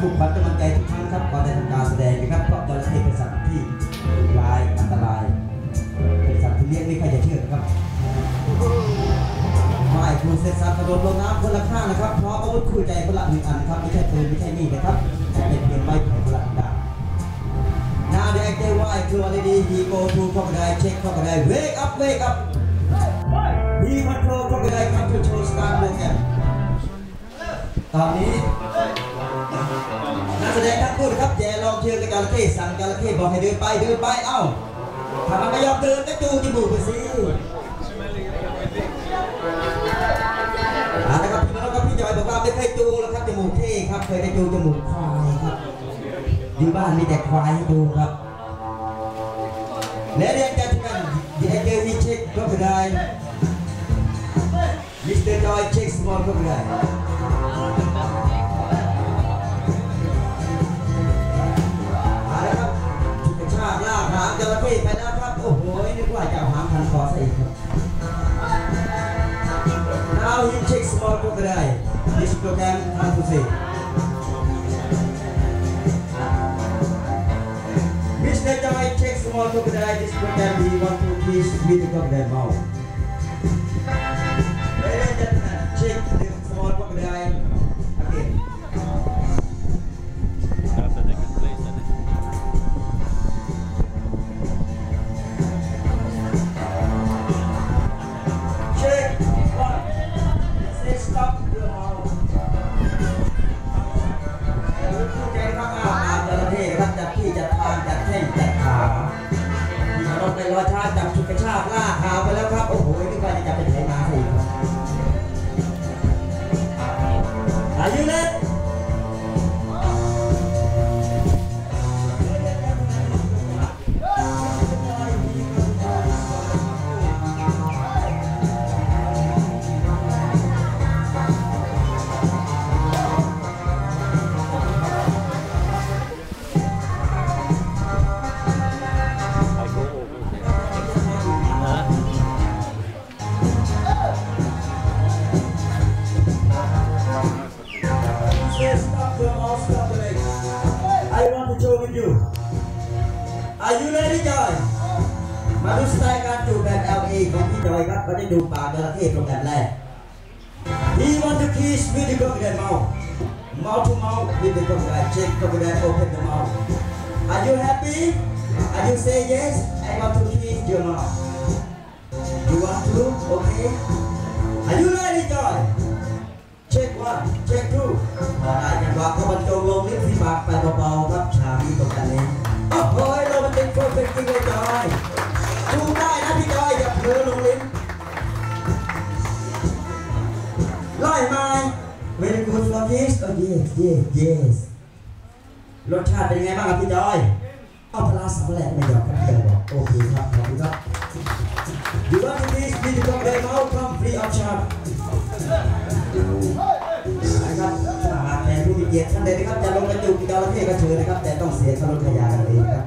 ปลุกขวัญกำลังใจทุกครั้งครับก่อนจะทำการแสดงนะครับเพราะจระเข้เป็นสัตว์ที่ร้ายอันตราย เป็นสัตว์ที่เลี้ยงไม่ใครจะเชื่อครับไม่ครูเสร็จสัตว์กระโดดลงน้ำคนละข้างนะครับพร้อมอาวุธคู่ใจคนละหนึ่งอันครับไม่ใช่ปืนไม่ใช่มีดนะครับแต่เป็นเพียงไม้ไผ่คนละดาบ Now the active white crew already he go to crocodile check crocodile wake up wake up he control crocodile come to show start program ตอนนี้ แจลองกับจระเข้สั่งจระเข้บอกให้เดินไปเดินไปเอ้าถ้ามันไม่ยอมเดินก็จูจมูกไปสิอ่านะครับพี่น้องครับพี่จอยบอกว่าไม่เคยจูแล้วครับจมูกเท่ครับเคยได้จูจมูกควายครับอยู่บ้านมีแต่ควายให้ดูครับ Ladies and gentlemen, the actor he check crocodile. Mr. Joy check small crocodile. Crocodile. This program to say. Mr. Joy check small crocodile. This program he want to teach with the crocodile mouth. Say stop your mouth, stop the leg. I want to show with you. Are you ready, Joy? มาดูสไตล์การจูบแบบ LA ของพี่จอยครับเขาจะดูปากจระเข้ตรงแบบแรก He want to kiss with the crocodile mouth mouth to mouth with the crocodile check crocodile open the mouth Are you happy? Are you say yes? I want to kiss your mouth You want to? Okay ปากไปเบาๆครับฉากนี้ตรงกันนี้โอ้โหโรแมนติกเพอร์เฟกต์จริงเลยจอยดูได้นะพี่จอยอย่าเผลอลงลิ้นไล่ไม้ very good for this oh yes yes yes รสชาติเป็นไงบ้างครับพี่จอยเอาปลาสำแหลกไม่ยอมครับพี่จอยบอกโอเคครับขอบคุณครับ You want to this with the crocodile mouth come free of charge นะครับถ้าหากแทนผู้มีเกียรติท่านใดนะครับจะลงก ระเข้ก็เชิญนะครับ แต่ต้องเสียชลุทยากันเองครับ